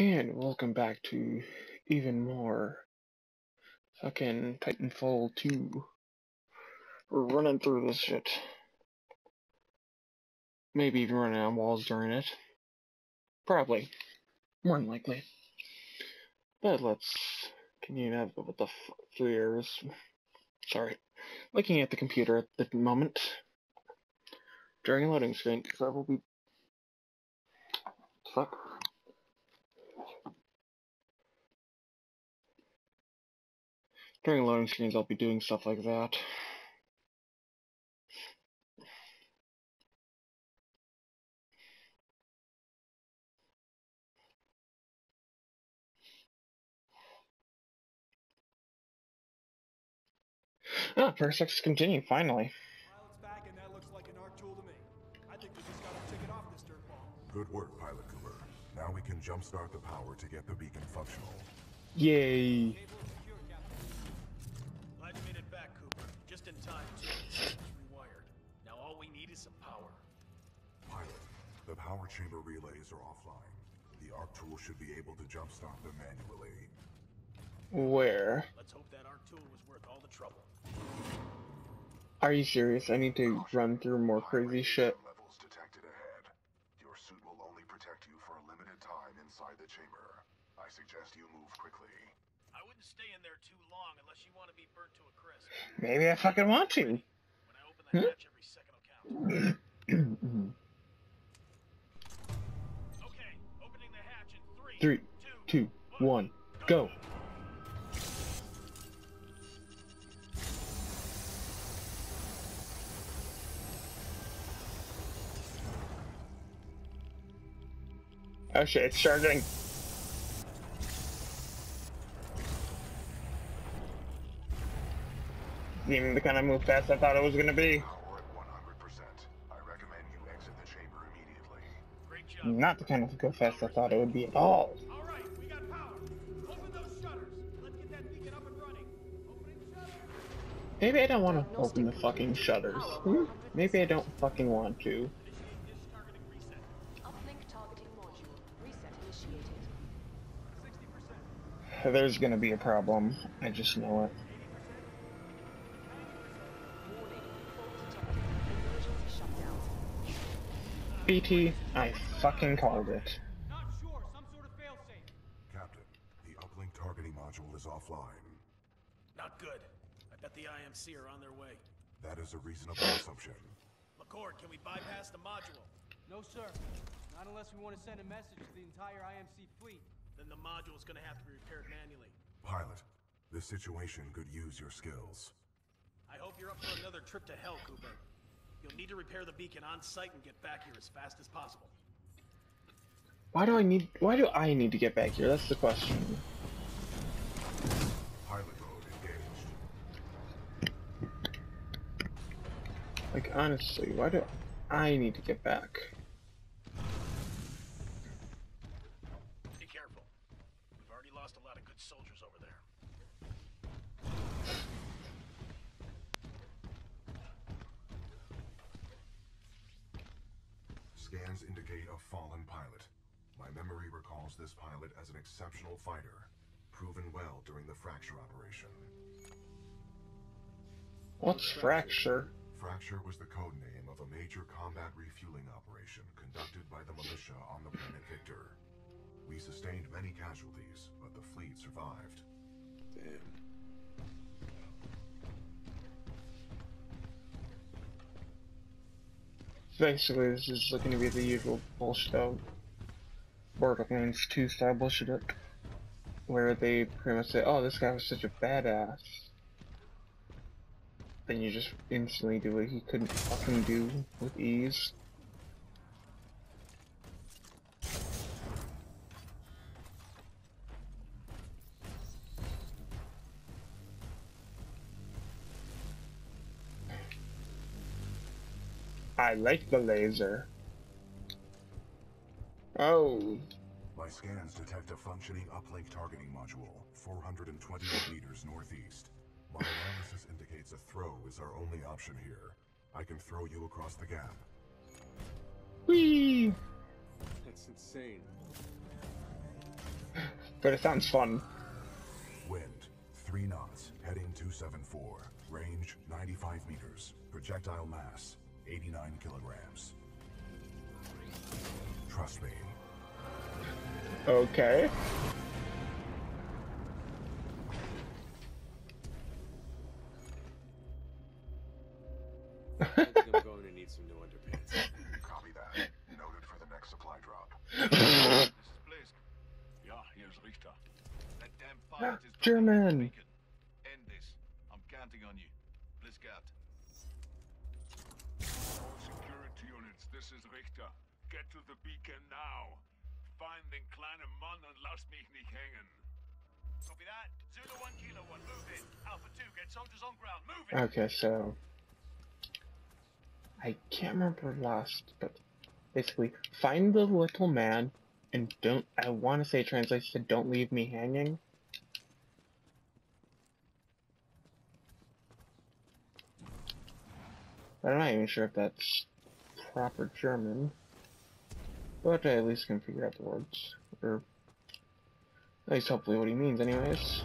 And welcome back to even more fucking Titanfall 2. We're running through this shit. Maybe even running on walls during it. Probably. More than likely. But let's continue to have what the f three years. Sorry. Looking at the computer at the moment. During a loading screen, because I will be. Fuck. During loading screens, I'll be doing stuff like that. Ah, Parasec's continue, finally. Back, and that looks like an arc tool to me. I think we just got to tick it off this dirt ball. Good work, Pilot Cooper. Now we can jumpstart the power to get the beacon functional. Yay. Time, too. It's rewired. Now all we need is some power. Pilot, the power chamber relays are offline. The arc tool should be able to jumpstart them manually. Where? Let's hope that arc tool was worth all the trouble. Are you serious? I need to run through more crazy shit. Levels detected ahead. Your suit will only protect you for a limited time inside the chamber. I suggest you move quickly. I wouldn't stay in there too long unless you want to be burnt to a crisp. Maybe I fucking want to. When I open the hatch, every second count. Okay, opening the hatch in three, Three, two, one, go. Oh shit, it's charging. Even the kind of move fast I thought it was gonna be. Power at 100%. I recommend you exit the chamber immediately. Not the kind of go fast I thought it would be at all. All right, we got power. Open those shutters. Let's get that beacon up and running. Opening shutters. Maybe I don't want to open the fucking shutters. Hmm? Maybe I don't fucking want to. Initiate disk targeting reset. Uplink targeting module. Reset initiated. 60%. There's gonna be a problem. I just know it. BT, I fucking called it. Not sure. Some sort of failsafe. Captain, the uplink targeting module is offline. Not good. I bet the IMC are on their way. That is a reasonable assumption. McCord, can we bypass the module? No, sir. Not unless we want to send a message to the entire IMC fleet. Then the module is gonna have to be repaired manually. Pilot, this situation could use your skills. I hope you're up for another trip to hell, Cooper. You'll need to repair the beacon on site and get back here as fast as possible. Why do I need? Why do I need to get back here? That's the question. Pilot mode engaged. Like honestly, why do I need to get back? Be careful. We've already lost a lot of good soldiers over there. Scans indicate a fallen pilot. My memory recalls this pilot as an exceptional fighter, proven well during the fracture operation. What's fracture? Fracture was the code name of a major combat refueling operation conducted by the militia on the planet Victor. We sustained many casualties, but the fleet survived. Damn. Basically, this is looking to be the usual bullshit of Borderlands 2 style bullshit, where they pretty much say, "Oh, this guy was such a badass." Then you just instantly do what he couldn't fucking do with ease. I like the laser. Oh, My scans detect a functioning uplink targeting module, 428 meters northeast. My analysis indicates a throw is our only option here. I can throw you across the gap. whee! That's insane. but it sounds fun. Wind, 3 knots, heading 274. Range, 95 meters. Projectile mass, 89 kilograms. Trust me. Okay. I think I'm going to need some new underpants. Copy that. Noted for the next supply drop. This is Blisk. Here's Richter. That damn pilot is German. End this. I'm counting on you. Blisk out. All security units, this is Richter. Get to the beacon now. Find hängen. Copy that. Zulu 1 Kilo 1, move in. Alpha 2, get soldiers on ground. Move in. Okay, so I can't remember last, but basically, find the little man and don't. I want to say it translates to "Don't leave me hanging." I'm not even sure if that's proper German, but I at least can figure out the words, or at least hopefully what he means, anyways.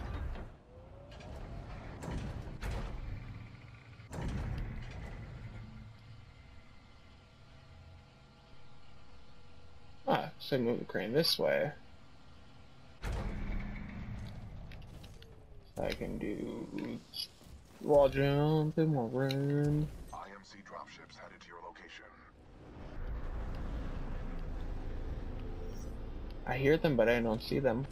Ah, so move the crane this way. I can do wall jump and more room. IMC dropships headed to your location. I hear them, but I don't see them.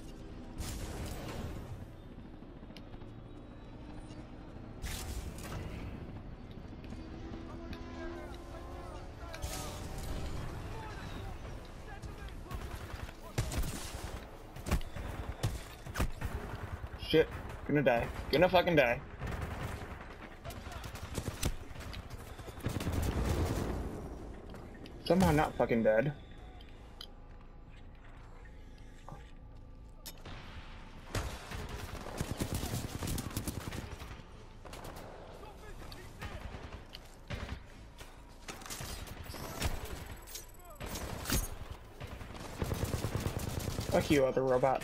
Shit. Gonna die. Gonna fucking die. Somehow not fucking dead. Fuck you, other robot.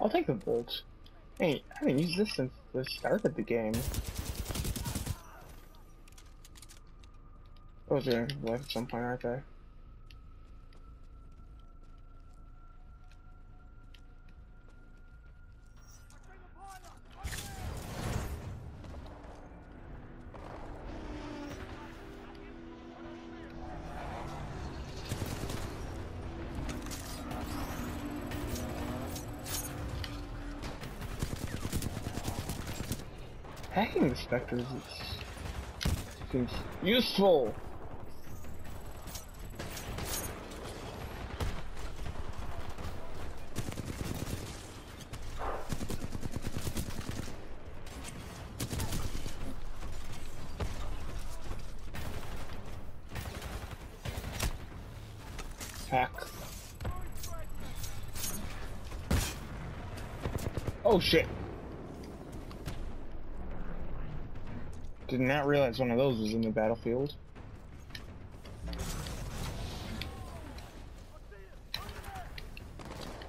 I'll take the bolt. Hey, I haven't used this since the start of the game. Oh, is there life at some point right there? Specters seems useful. Oh shit. Did not realize one of those was in the battlefield.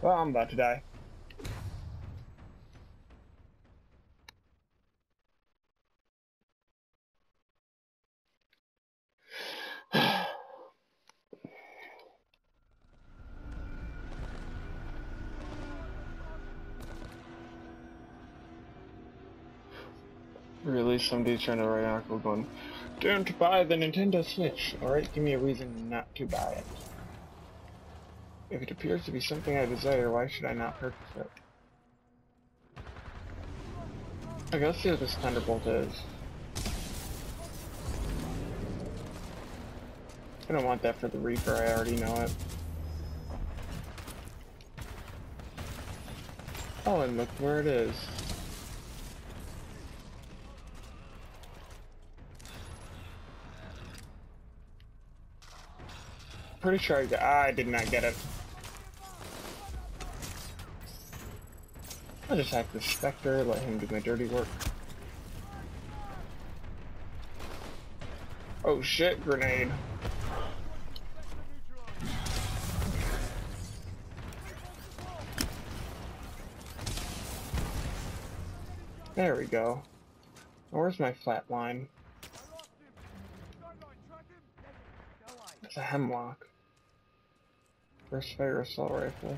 Well, I'm about to die. Really, some dude's trying to write an article going, Don't buy the Nintendo Switch. Alright, give me a reason not to buy it. If it appears to be something I desire, why should I not purchase it? Okay, let's see what this Thunderbolt is. I don't want that for the Reaper, I already know it. Oh, and look where it is. Pretty sure I, got, I did not get it. I'll just hack the Spectre, let him do my dirty work. Oh shit, grenade. There we go. Where's my flatline? It's a Hemlok. First fire assault rifle.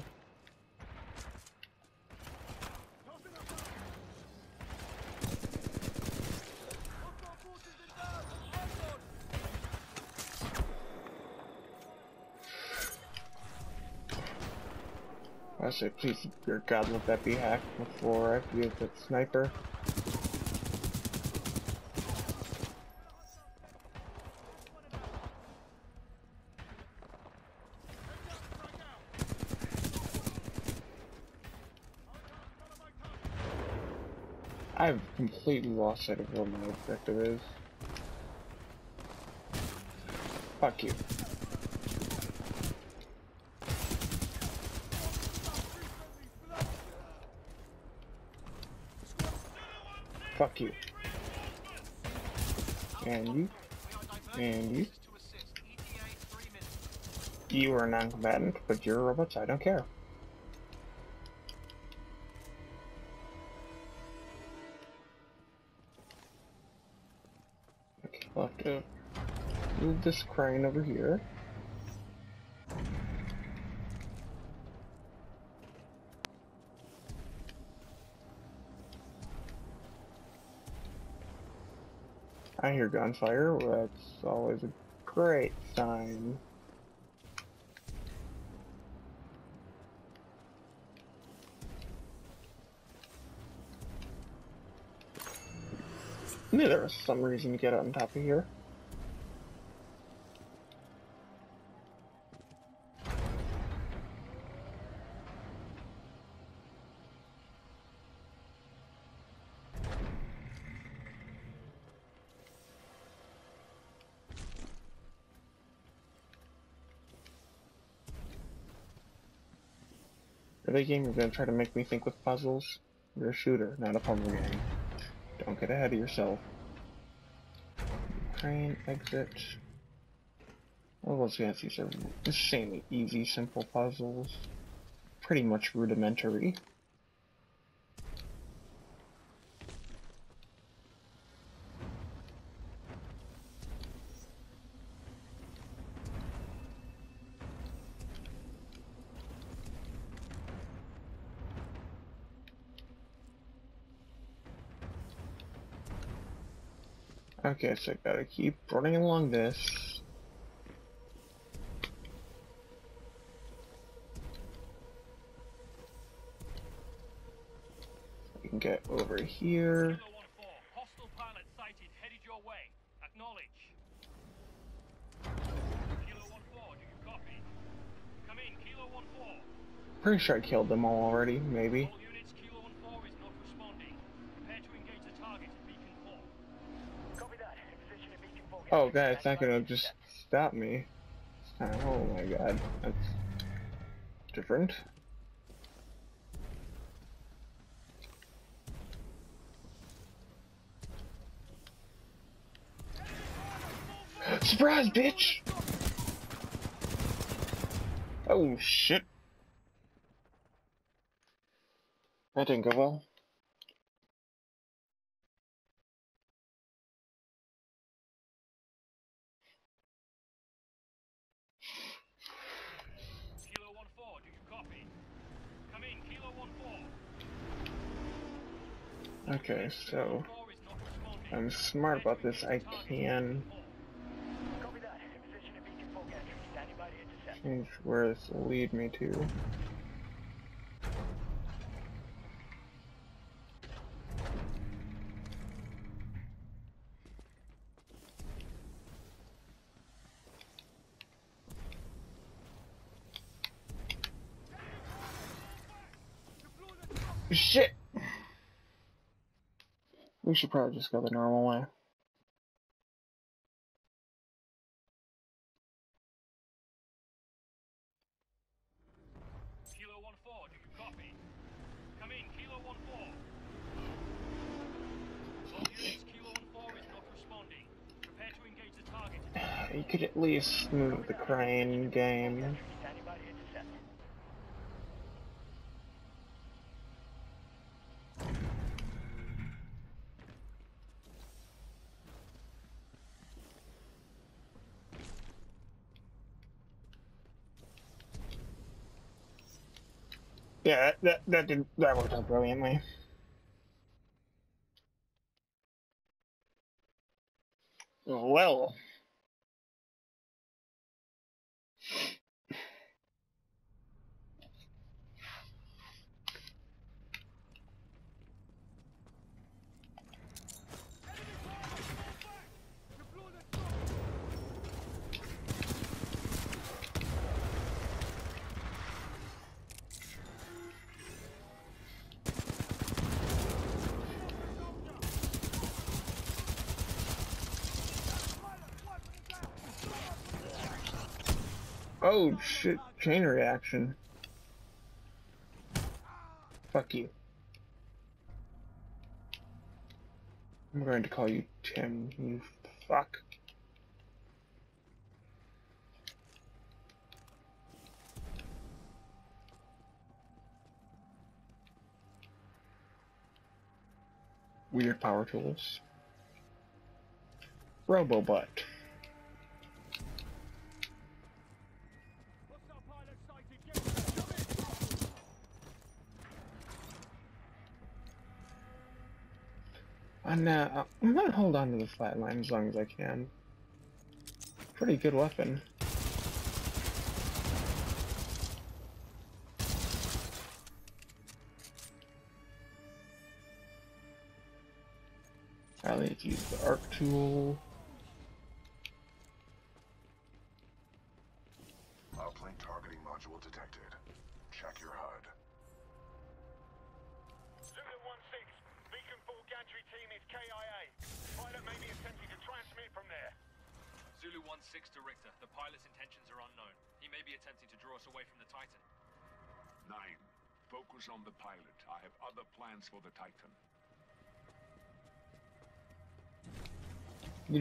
I say, please, dear God, let that be hacked before I use that sniper. Completely lost sight of what my objective is. Fuck you. Fuck you. And you. And you. You are a non-combatant, but you're a robots, I don't care. This crane over here. I hear gunfire, that's always a great sign. Knew there was some reason to get on top of here. They game you're gonna try to make me think with puzzles? You're a shooter, not a puzzle game. Don't get ahead of yourself. Crane, exit. Those guys, these are insanely easy, simple puzzles. Pretty much rudimentary. Okay, so I gotta keep running along this. We can get over here. Hostile pilot sighted, headed your way. Acknowledge. Kilo 1-4, do you copy? Come in, Kilo 1-4. Pretty sure I killed them all already, maybe. All units, Kilo 1-4 is not responding. Prepare to engage the target at Beacon 4. Copy that. Position at Beacon 4. Oh god, it's not gonna just stop me. Oh my god, that's different. Surprise, bitch! Oh shit. That didn't go well. Kilo 1-4, do you copy? Come in, Kilo 1-4. Okay, so 4 is not responding. I'm smart about this. I can Copy that. Position at Beacon 4 gantry. Standing by to intercept. change where this will lead me to. Shit! We should probably just go the normal way. Kilo 1-4, do you copy? Come in, Kilo 1-4. Kilo 1-4 is not responding. Prepare to engage the target you could at least move the crane game. Standing by to intercept. Yeah, that that, did that worked out brilliantly. Well. Oh shit, chain reaction. Fuck you. I'm going to call you Tim, you fuck. Weird power tools. Robobutt. I'm, uh, I'm gonna hold on to the flatline as long as I can. Pretty good weapon. I need to use the arc tool.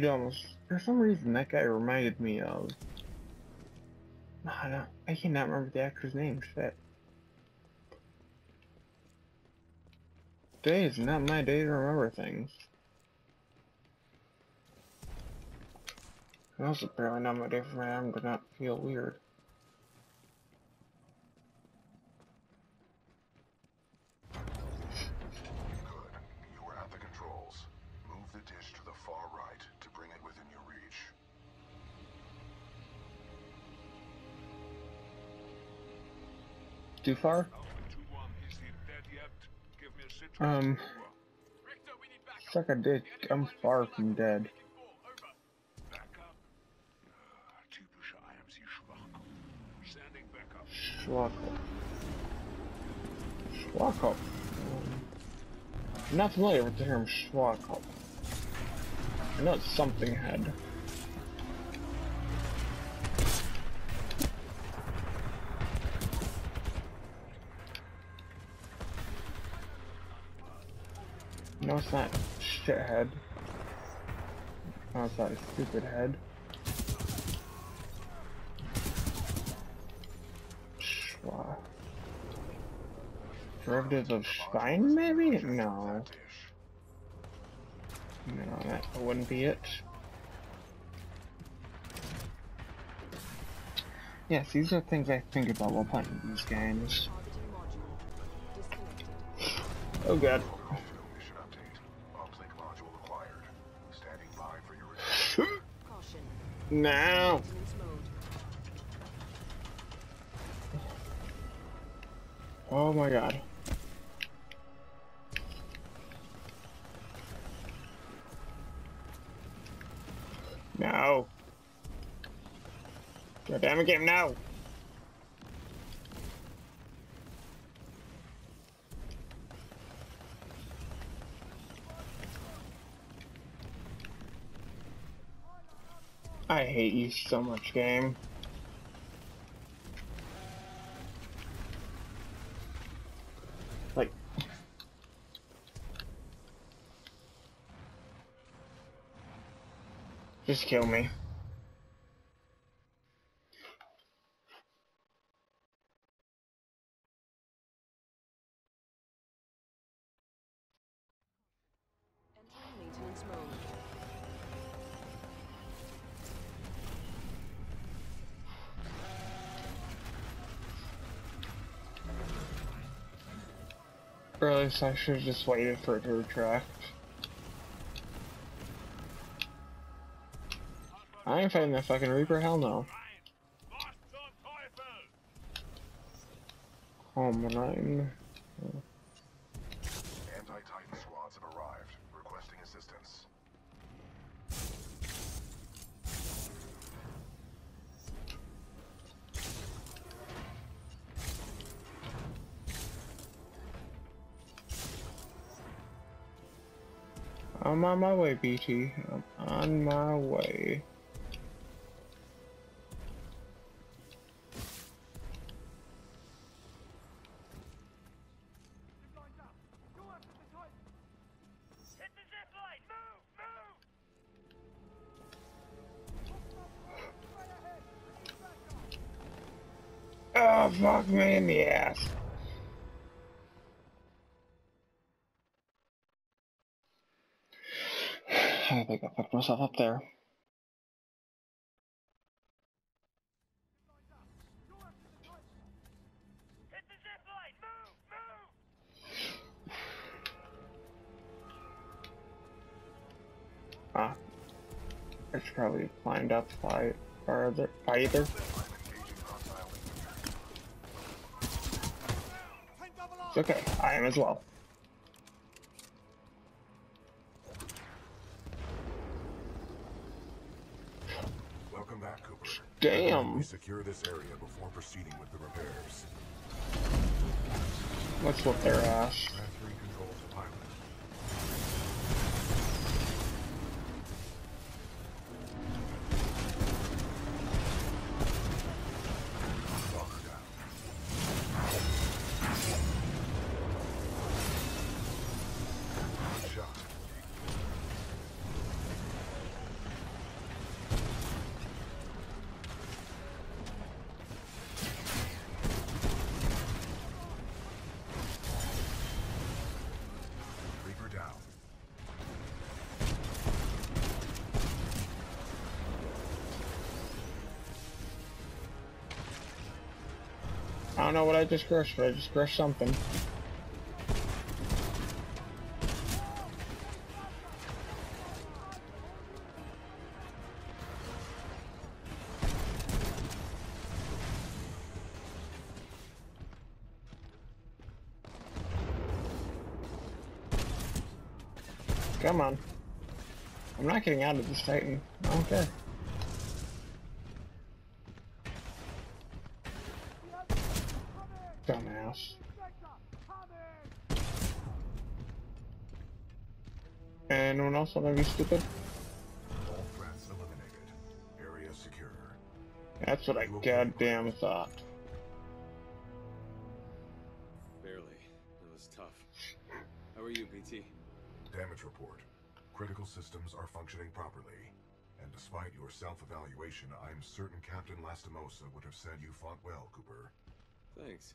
Almost, for some reason, that guy reminded me of. I don't, I cannot remember the actor's name. Shit. Today is not my day to remember things. And also apparently not my day for my arm to not feel weird. A far. Um, suck a dick. I'm far from dead. Beacon 4, over. Backup. Typische IMC Schwachkopf. Standing backup. Schwacko. Schwacko. I'm not familiar with the term Schwacko. I know it's something head. No, it's not shithead. No, it's not stupid head. Schwa. Derivatives of Stein, maybe? No. No, that wouldn't be it. Yes, these are things I think about while playing these games. Oh god. Mission update. Uplink module acquired. Standing by for your return. Now. Oh my god. No. God damn it, game, no. I hate you so much, game. Like, just kill me. Least I should have just waited for it to retract. I ain't fighting that fucking Reaper, hell no. Home nine. On my way, BT. I'm on my way. Myself up there. Ah. I should probably climbed up by, farther, by either. It's okay, I am as well. We secure this area before proceeding with the repairs. Let's whoop their ass. Know what I just crushed, but I just crushed something. Come on. I'm not getting out of this Titan. I don't care. Dumbass. Anyone else want to be stupid? All threats eliminated. Area secure. That's what I goddamn thought. Barely. That was tough. How are you, BT? Damage report. Critical systems are functioning properly. And despite your self-evaluation, I'm certain Captain Lastimosa would have said you fought well, Cooper. Thanks.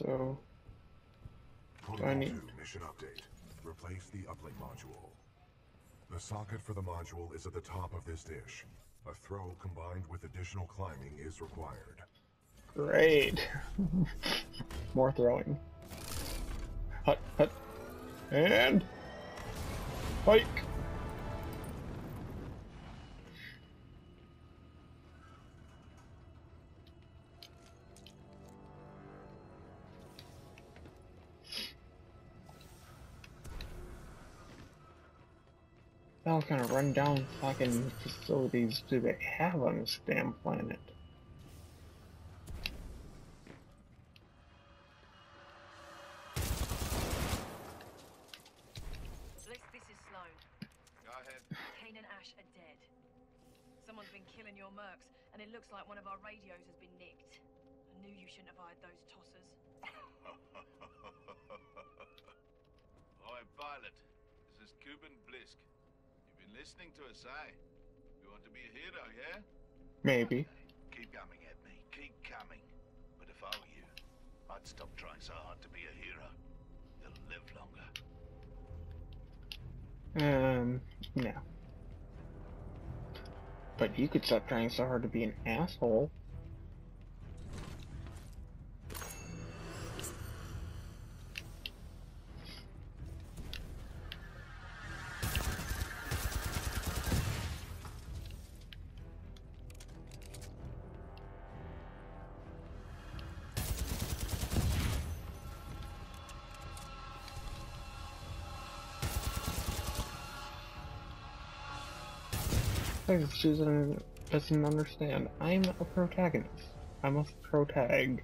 So, Protocol need- mission update. Replace the uplink module. The socket for the module is at the top of this dish. A throw combined with additional climbing is required. great. More throwing. Hut, hut. And. Hike! What kind of run down fucking facilities do they have on this damn planet? Blisk, this is Slone. Go ahead. Kane and Ash are dead. Someone's been killing your mercs, and it looks like one of our radios has been nicked. I knew you shouldn't have hired those tossers. Oi, pilot. This is Kuben Blisk. Been listening to us, eh? You want to be a hero, yeah? Maybe. Keep coming at me. Keep coming. But if I were you, I'd stop trying so hard to be a hero. You'll live longer. Um, no. But you could stop trying so hard to be an asshole. Susan doesn't understand. I'm a protagonist. I'm must protag.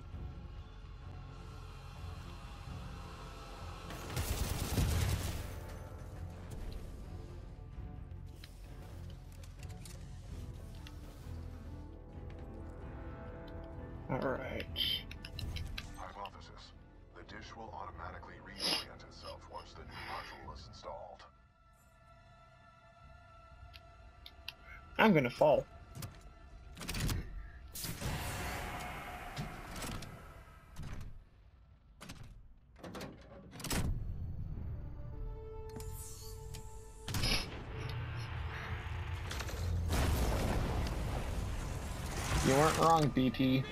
Gonna fall. You weren't wrong, BT.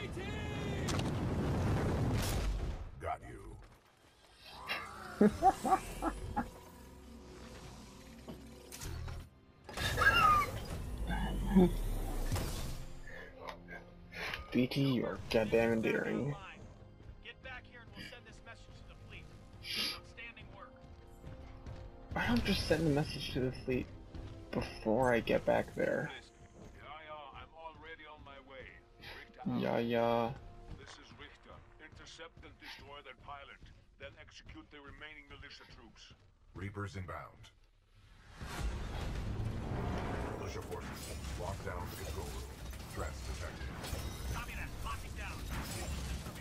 Got you. BT, you are goddamn endearing. Get back here and we'll send this message to the fleet. Outstanding work. Why don't just send a message to the fleet before I get back there? Yeah, yeah, I'm already on my way. Richter Yeah, yeah. This is Richter. Intercept and destroy that pilot. Then execute the remaining militia troops. Reapers inbound. Militia forces, lock down the control room. Threats detected. Copy that. Down.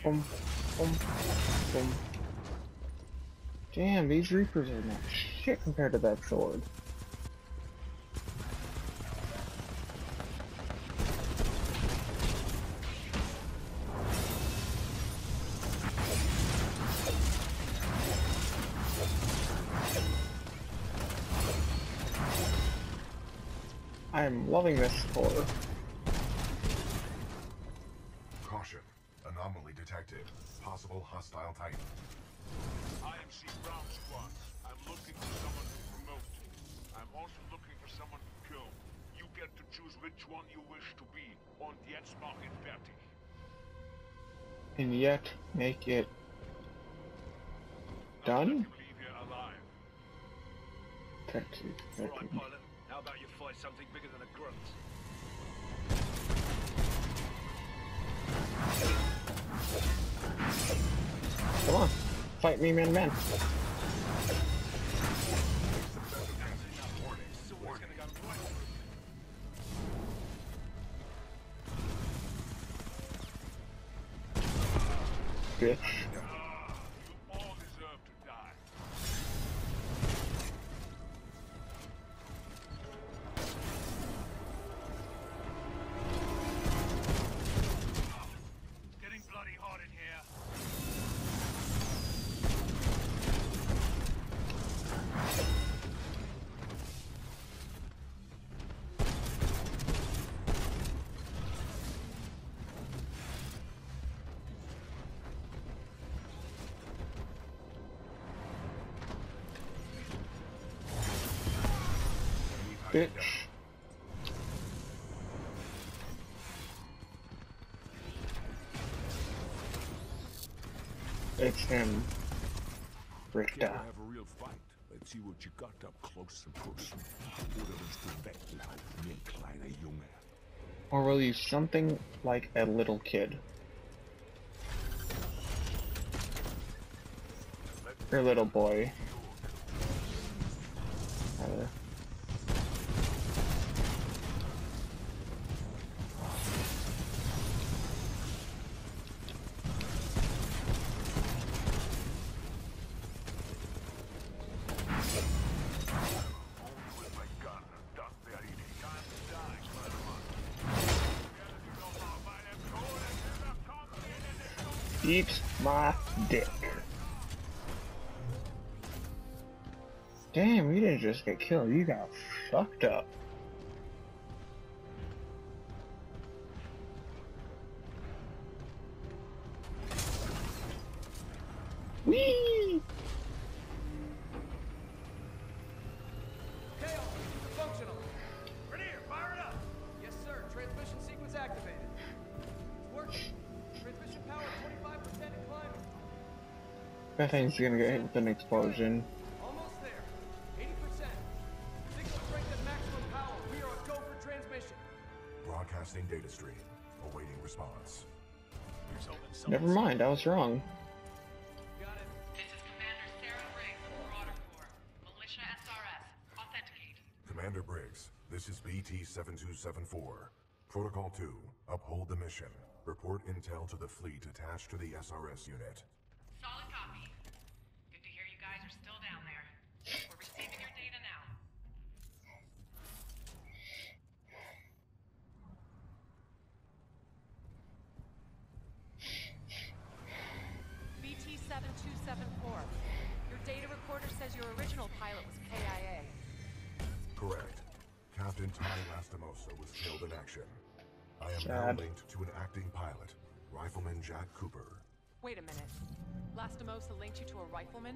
Boom, boom, boom. Damn, these Reapers are not shit compared to that sword. I'm loving this score. Caution. Anomaly detected. Possible hostile type. IMC ground squads. I'm looking for someone to promote. I'm also looking for someone to kill. You get to choose which one you wish to be. Und jetzt mach it fertig. And yet, make it Not let done? you leave here alive. Taxi, Alright, taxi. About you fight something bigger than a grunt? Come on, fight me man man. Bitch. Bitch. It's him. Richter. have a real fight. Let's see what you got up close and personal. Oder willst du weglaufen, wie ein kleiner Junge? Or will you something like a little kid? Or little boy. Eat my dick. Damn, you didn't just get killed, you got fucked up. That thing's gonna get hit with an explosion. Almost there. 80%. Signal strength at maximum power. We are a go for transmission. Broadcasting data stream. Awaiting response. Never mind, I was wrong. Got it. This is Commander Sarah Briggs of Marauder Corps. Militia SRS. Authenticate. Commander Briggs, this is BT-7274. Protocol 2, uphold the mission. Report intel to the fleet attached to the SRS unit. Captain Ty Lastimosa was killed in action. I am now linked to an acting pilot, Rifleman Jack Cooper. Wait a minute. Lastimosa linked you to a rifleman?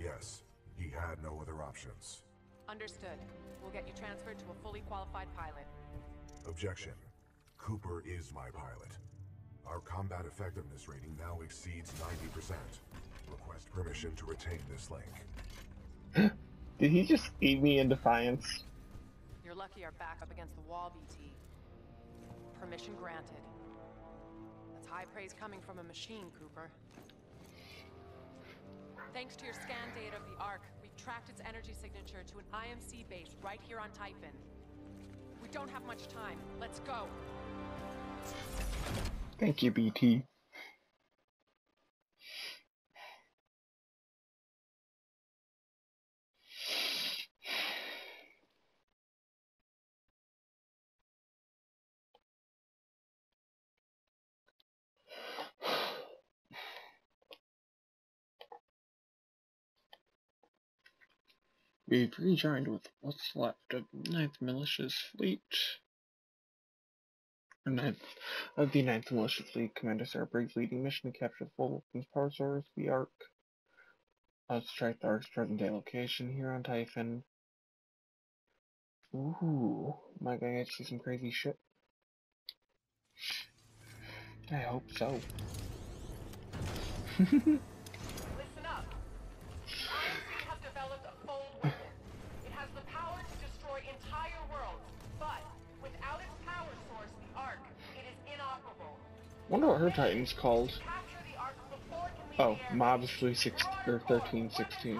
Yes, he had no other options. Understood. We'll get you transferred to a fully qualified pilot. Objection. Cooper is my pilot. Our combat effectiveness rating now exceeds 90%. Request permission to retain this link. Did he just eat me in defiance? You're lucky our back up against the wall, BT. Permission granted. That's high praise coming from a machine, Cooper. Thanks to your scan data of the Ark, we've tracked its energy signature to an IMC base right here on Typhon. We don't have much time. Let's go. Thank you, BT. We've rejoined with what's left of 9th Militia's fleet. 9th of the 9th Militia Fleet, Commander Sarah Briggs leading mission to capture the full weapons power source, the Ark. Uh, Let's track the Ark's present day location here on Typhon. Ooh, am I gonna see some crazy shit? I hope so. Listen up. IMC has developed a fold weapon. It has the power to destroy entire worlds, but without its power source, the Ark, it is inoperable. Wonder what her Titan's called. Oh. Mobs 36 or 1316.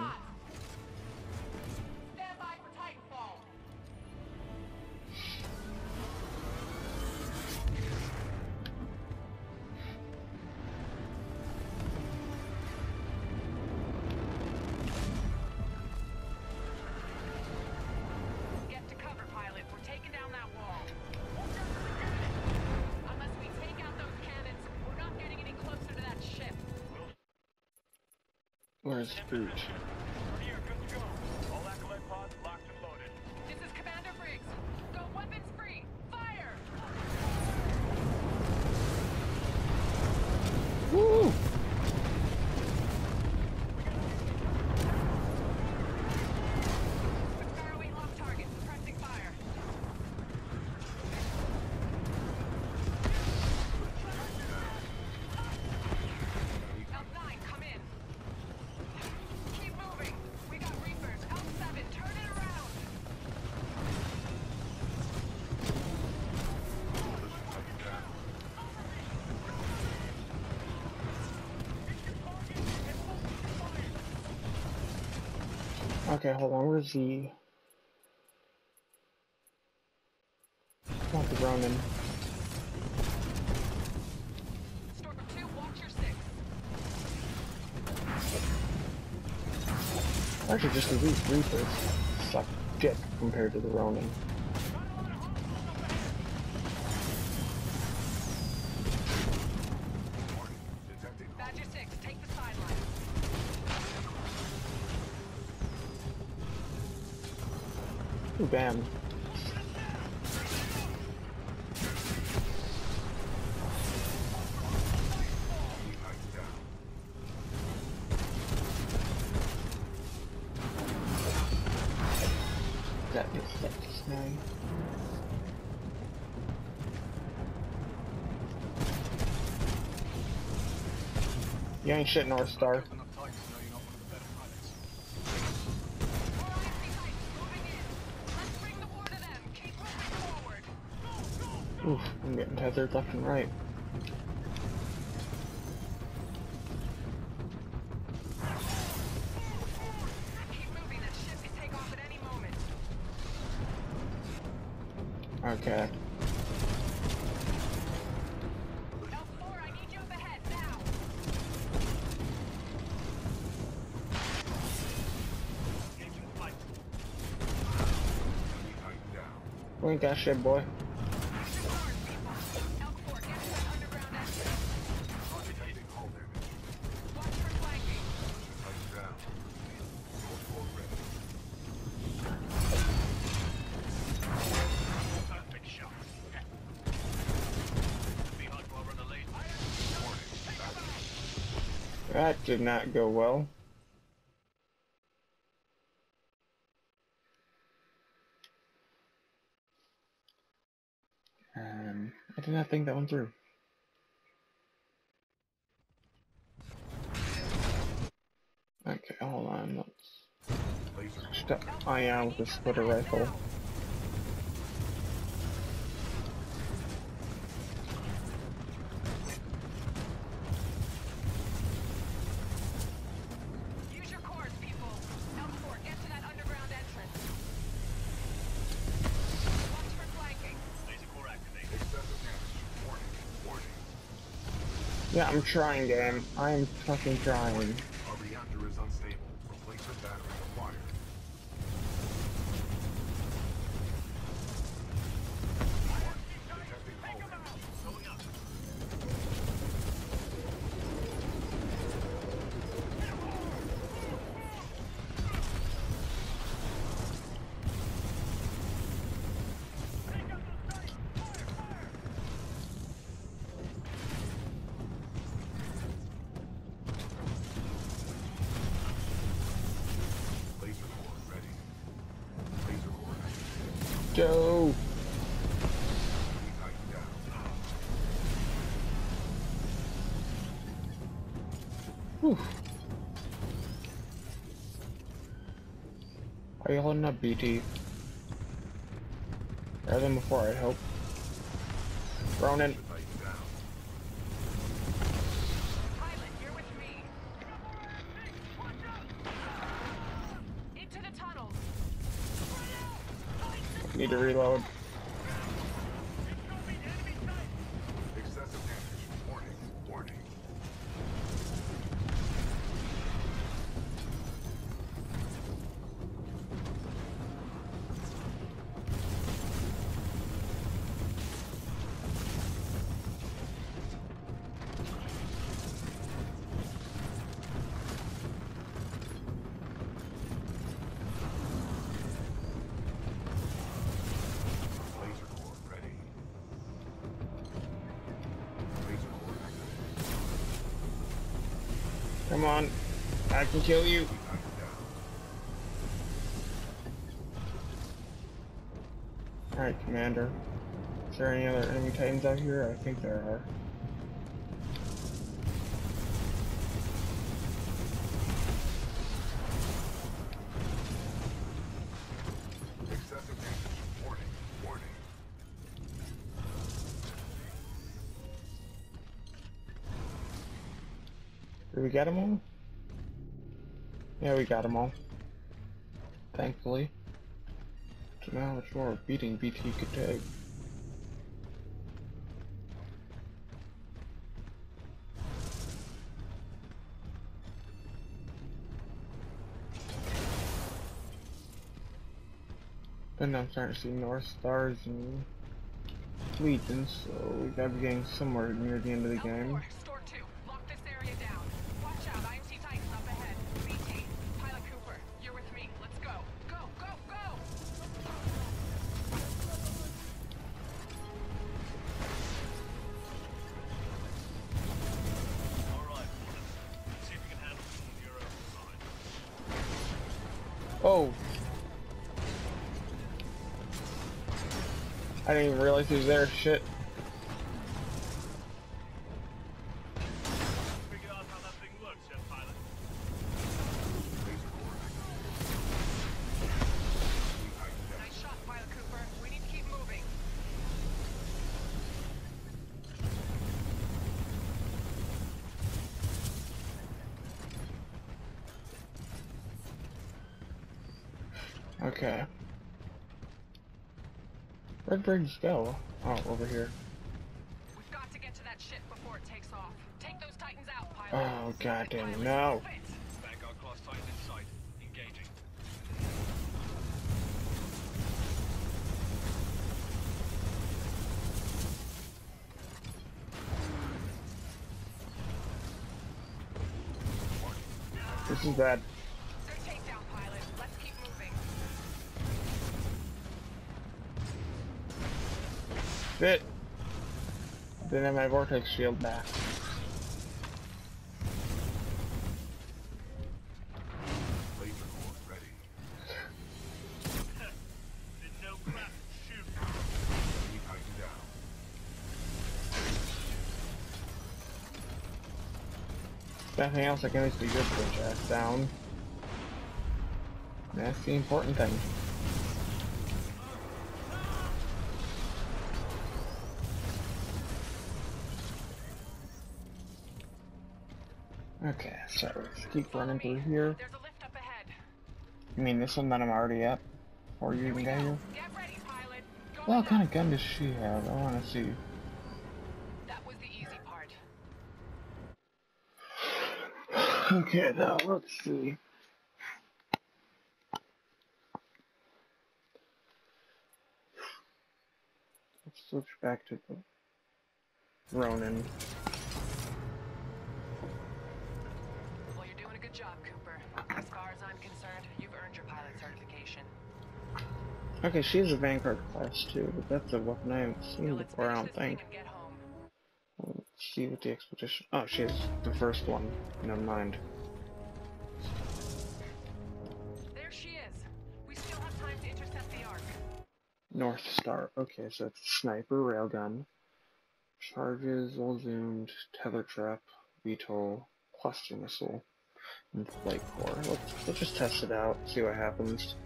Hold the... Ronin. Storm 2, watch your six. Actually, just the Reap Reapers suck dick compared to the Ronin. That That is like snow. You ain't shit, North Star. Fight. Enemy Titan down. We ain't got shit, boy. That did not go well. Um, I did not think that one through. Okay, hold on. Let's step I am with the splitter rifle. I'm trying, game. I'm fucking trying. Are you holding up, BT? Better than before, I hope. Ronin. Titan down. Pilot, you're with me. Into the tunnels. Need to reload. Can kill you. Alright, Commander. Is there any other enemy titans out here? I think there are. Excessive damage. Warning. Warning. Did we get them all? Yeah, we got them all. Thankfully. So now it's more beating BT could take. Then I'm starting to see North Stars and Legions, so we gotta be getting somewhere near the end of the game. Was there. Shit. Figure out how that thing works, yet, pilot? Nice shot, Pilot Cooper. We need to keep moving. Okay. Where'd Briggs? Oh, over here. We've got to get to that ship before it takes off. Take those Titans out, Pilot. Oh, goddamn, Pilot, no. Vanguard class Titan in sight. Engaging. This is bad. Shit. Didn't have my vortex shield back. Nothing else, I can at least be good for Jack down. That's the important thing. Keep running through here. There's a lift up ahead. You mean this one that I'm already at? Before you even got here? Get ready, Pilot. Going Well, what kind of gun does she have? I want to see. That was the easy part. Okay, now let's see. Let's switch back to the Ronin. Okay, she's a Vanguard class too, but that's a weapon I haven't seen before, I don't thing think. Um, let's see what the expedition. Oh, she's the first one. Never mind. There she is. We still have time to intercept the Ark. North Star. Okay, so it's sniper, railgun, charges, all zoomed, tether trap, VTOL, cluster missile, and flight core. Let's let's just test it out, see what happens.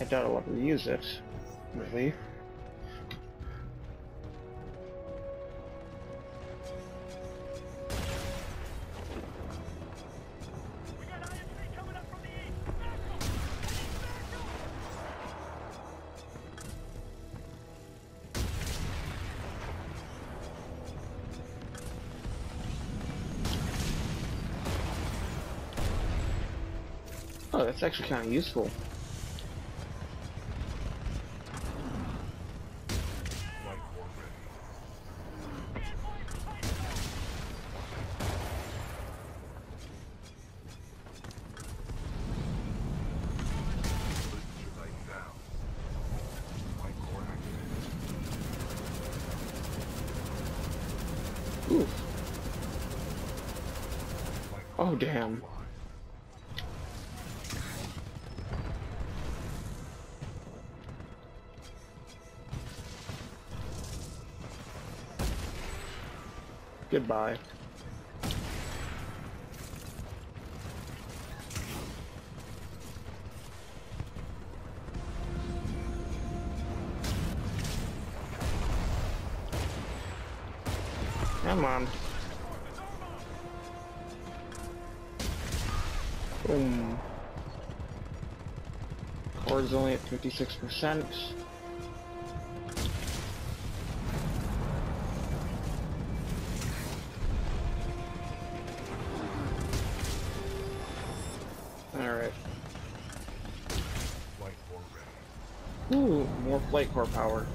I doubt I'll ever use it, really. Oh, that's actually kind of useful. Goodbye. Come on. Boom. Core's only at 56%. Flight core power.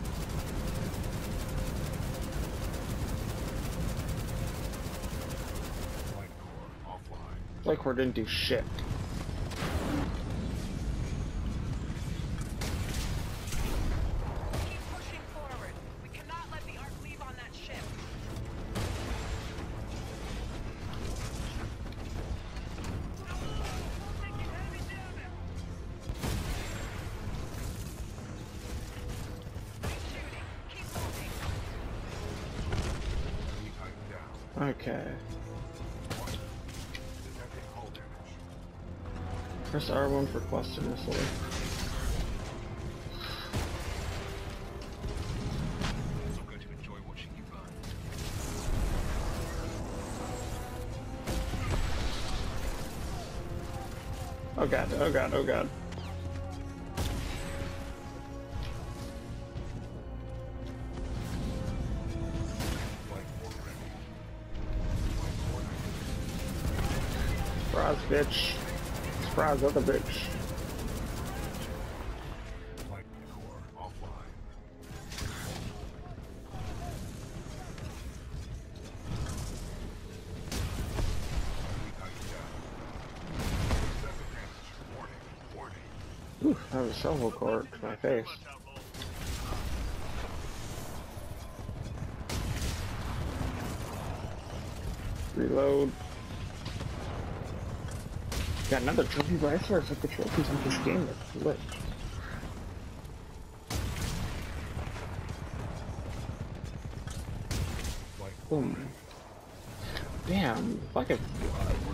Flight core offline. Flight core didn't do shit. Press R1 for cluster missile. Oh god, oh god, oh god. Flight core ready. Flight core Surprise, bitch. Surprise, other bitch. That was a shovel core to my face. Reload. Got another trophy, but I swear it's like the trophies in this game that's lit. Boom. Damn, fucking,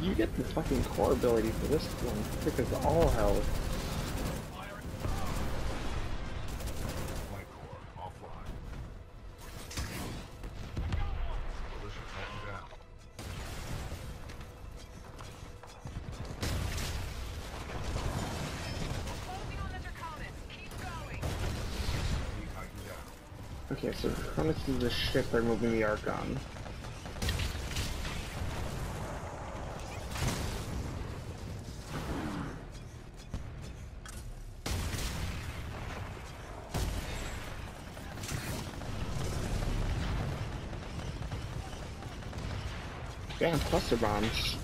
you get the fucking core ability for this one, because all hell. Draconis is the ship they're moving the Ark on. Damn, cluster bombs.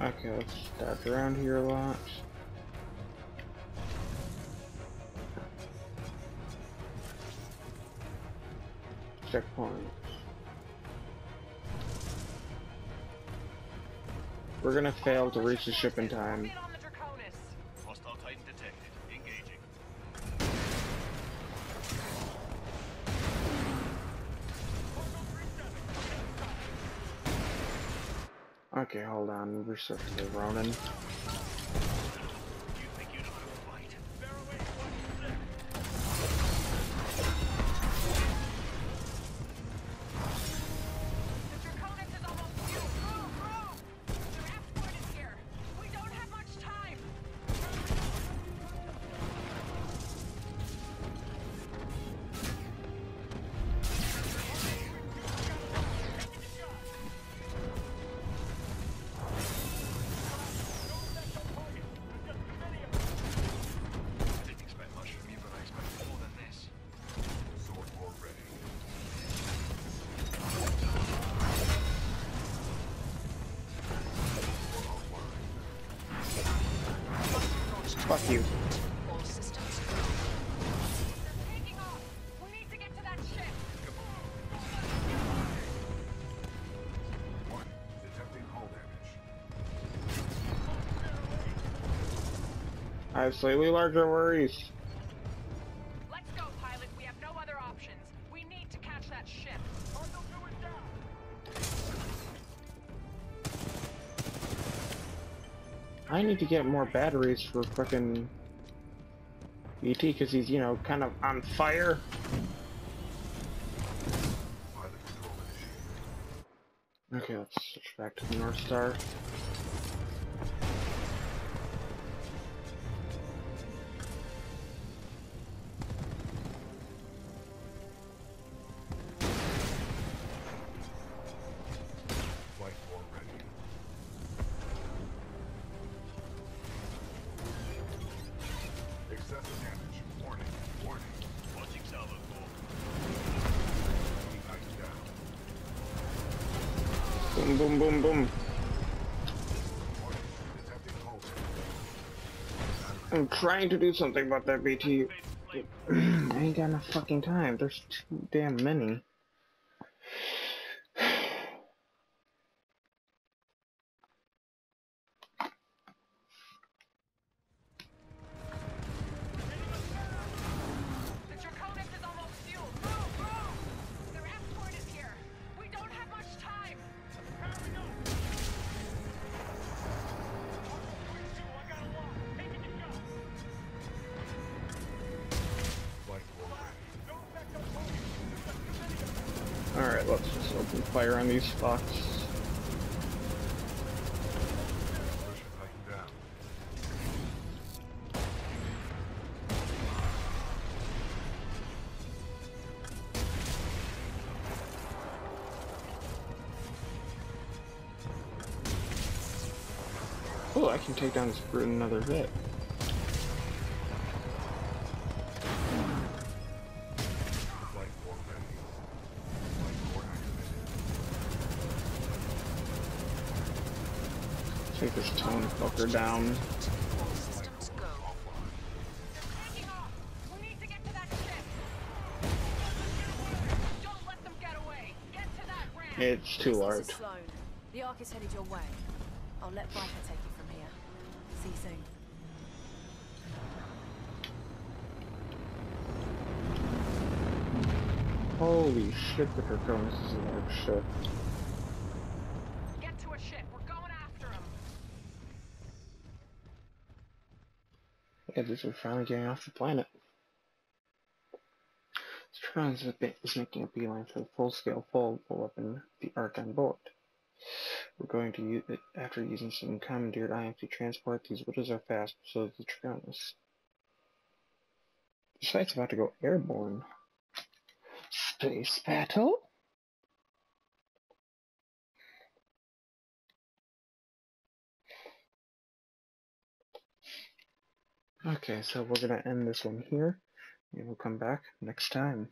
Okay, let's dodge around here a lot. Checkpoint. We're gonna fail to reach the ship in time. We're supposed Ronin. Have slightly larger worries. Let's go, pilot. We have no other options. We need to catch that ship. I need to get more batteries for fucking BT because he's, you know, kind of on fire. Pilot control initiated. Okay, let's switch back to the North Star. Trying to do something about that BT. I ain't got enough fucking time. There's too damn many. Oh, I can take down this brute another hit. Ramp. It's too is The Ark is headed your way. I'll let Viper take it from here. See you soon. Holy shit, the Draconis is a large ship. These are finally getting off the planet. Trans is making a beeline for the full-scale foldable weapon, the Ark on board. We're going to use it after using some commandeered IMC transport. These widows are fast, so is the Draconis. The site's about to go airborne. Space battle? Okay, so we're gonna end this one here, and we'll come back next time.